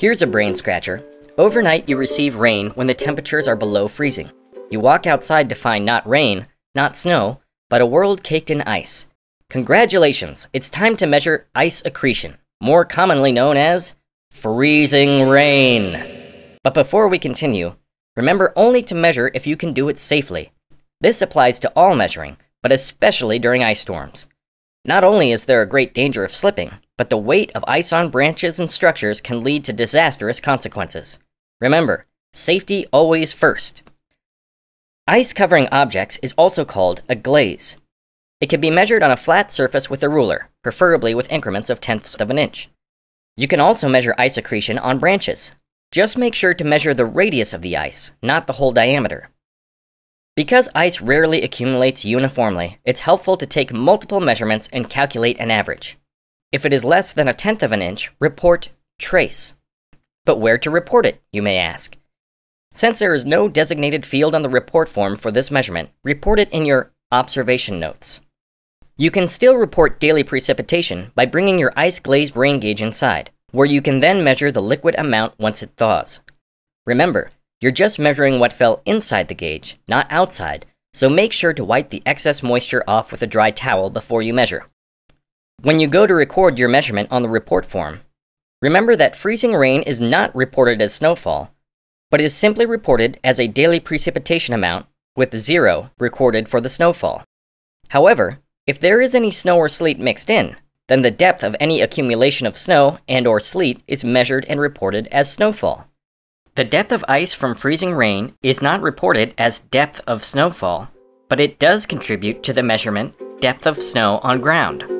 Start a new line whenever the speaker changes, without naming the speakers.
Here's a brain scratcher. Overnight, you receive rain when the temperatures are below freezing. You walk outside to find not rain, not snow, but a world caked in ice. Congratulations, it's time to measure ice accretion, more commonly known as freezing rain. But before we continue, remember only to measure if you can do it safely. This applies to all measuring, but especially during ice storms. Not only is there a great danger of slipping, but the weight of ice on branches and structures can lead to disastrous consequences. Remember, safety always first. Ice covering objects is also called a glaze. It can be measured on a flat surface with a ruler, preferably with increments of tenths of an inch. You can also measure ice accretion on branches. Just make sure to measure the radius of the ice, not the whole diameter. Because ice rarely accumulates uniformly, it's helpful to take multiple measurements and calculate an average. If it is less than a tenth of an inch, report trace. But where to report it, you may ask. Since there is no designated field on the report form for this measurement, report it in your observation notes. You can still report daily precipitation by bringing your ice glazed rain gauge inside, where you can then measure the liquid amount once it thaws. Remember, you're just measuring what fell inside the gauge, not outside, so make sure to wipe the excess moisture off with a dry towel before you measure. When you go to record your measurement on the report form, Remember that freezing rain is not reported as snowfall, but is simply reported as a daily precipitation amount, with zero recorded for the snowfall. However, if there is any snow or sleet mixed in, then the depth of any accumulation of snow and or sleet is measured and reported as snowfall. The depth of ice from freezing rain is not reported as depth of snowfall, but it does contribute to the measurement depth of snow on ground.